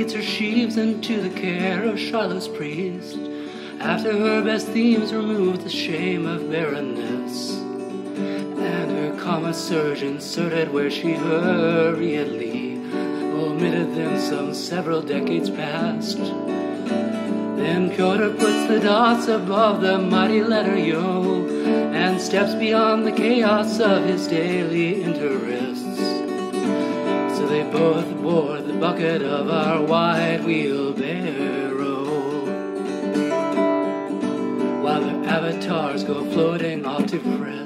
cedes her sheaves into the care of Shiloh's priest. After her best themes removed the shame of barrenness, and her comma surge inserted where she hurriedly omitted them some several decades past. Then Pyotr puts the dots above the mighty letter Yo and steps beyond the chaos of his daily interests. They both bore the bucket of our wide wheelbarrow while their avatars go floating off to press.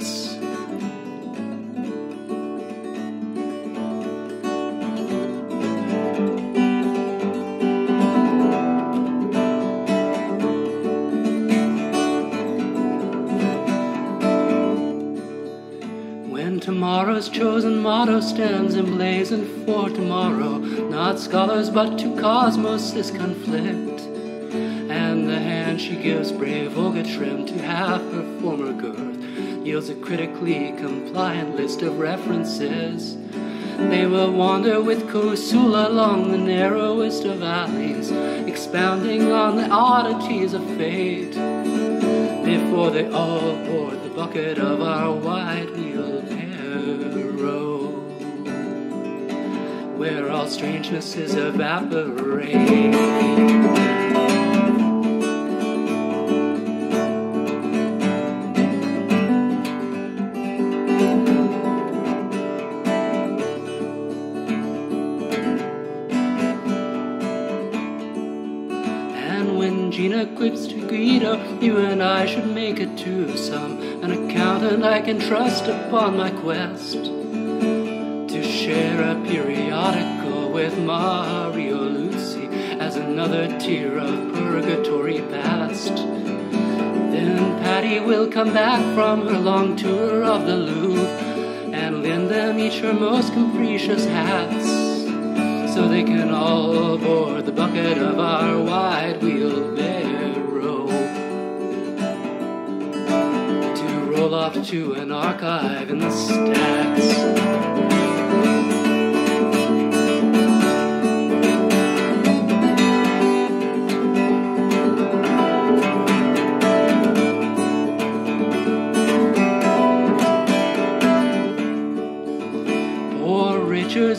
When Tamara's chosen motto stands emblazoned for tomorrow, not scholars but to cosmos this conflict. And the hand she gives brave Olga Trim to half her former girth yields a critically compliant list of references. They will wander with Kooseul along the narrowest of alleys, expounding on the oddities of fate before they all board the bucket of our wide wheelbarrow, where all strangenesses evaporate. And when Gina quips to Guido, you and I should make a twosome, an accountant I can trust upon my quest to share a periodical Mario Luzi as another tier of purgatory past. Then Patty will come back from her long tour of the Louvre and lend them each her most capricious hats so they can all board the bucket of our wide wheelbarrow to roll off to an archive in the stacks.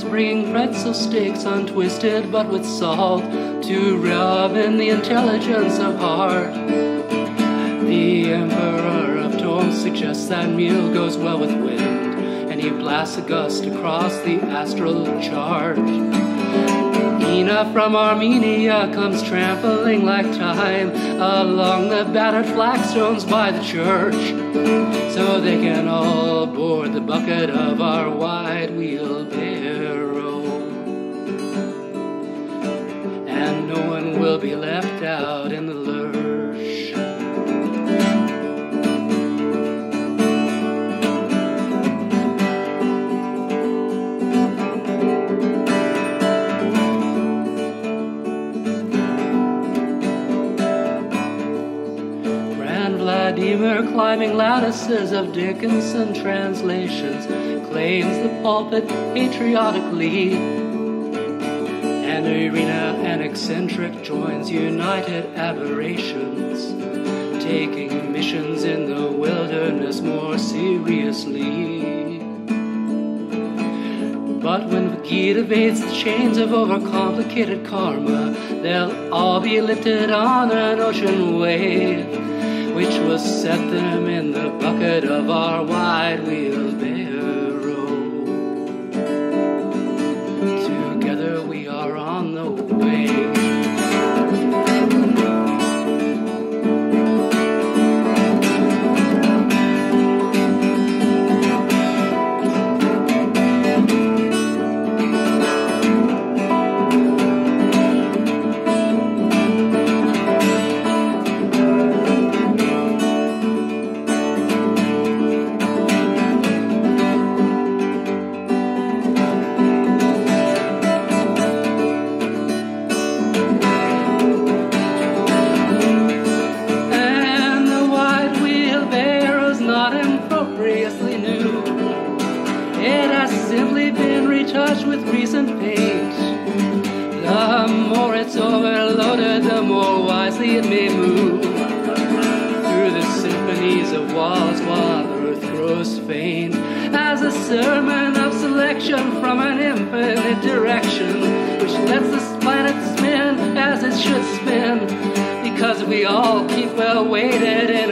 Bringing pretzel sticks untwisted but with salt to rub in the intelligence of heart. The Emperor of Tomsk suggests that meal goes well with wind, and he blasts a gust across the astral chart. Ina from Armenia comes trampling like time along the battered flagstones by the church, so they can all board the bucket of our wide wheelbarrow. Be left out in the lurch. Grand Vladimir climbing lattices of Dickinson translations claims the pulpit patriotically. And Irina, an eccentric, joins united aberrations, taking missions in the wilderness more seriously. But when Gita evades the chains of overcomplicated karma, they'll all be lifted on an ocean wave, which will set them in the bucket of our wide wheelbarrow. Together we are on the way. Retouched with recent paint. The The more it's overloaded, the more wisely it may move through the symphonies of walls while earth grows faint as a sermon of selection from an infinite direction which lets this planet spin as it should spin because we all keep well weighted in